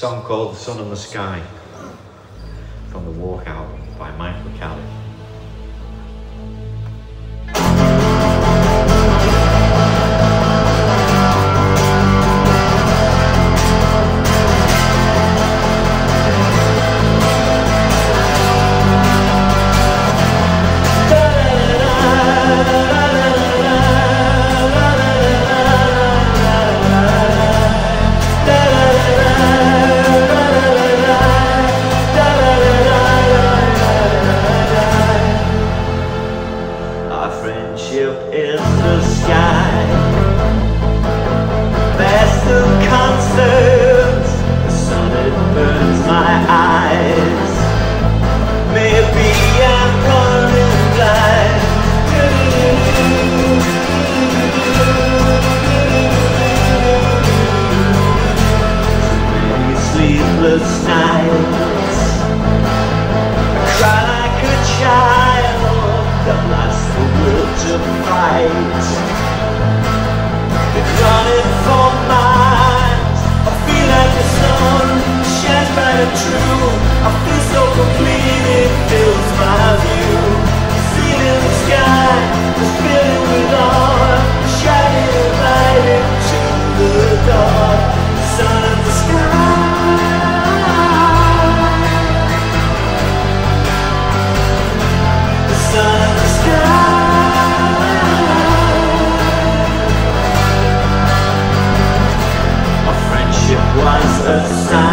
song called The Sun and the Sky from the Walkout by Michael Kalik. and true. I feel so complete, it fills my view. Seen in the sky, just filling with awe. Shining a light into the dark. The Sun of the sky. The sun of the sky. A friendship was a sign.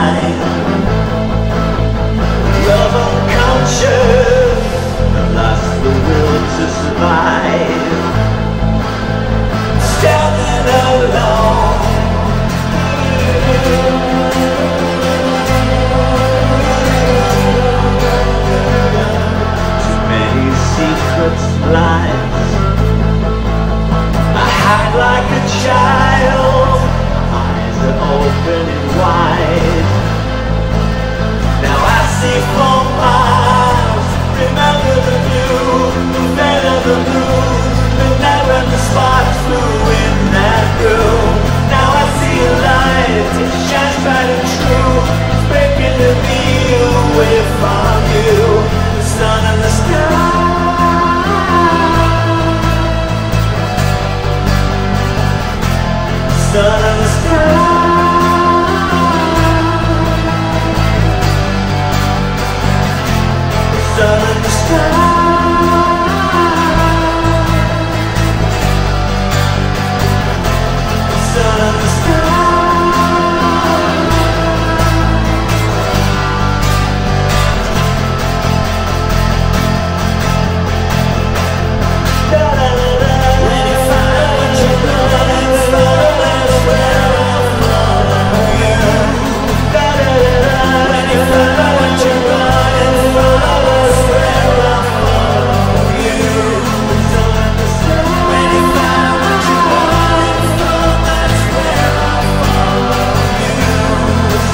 secrets lie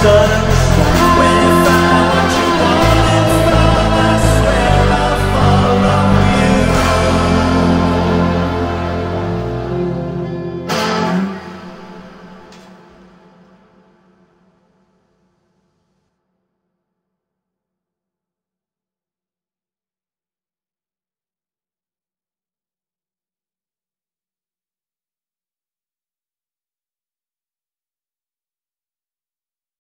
sun.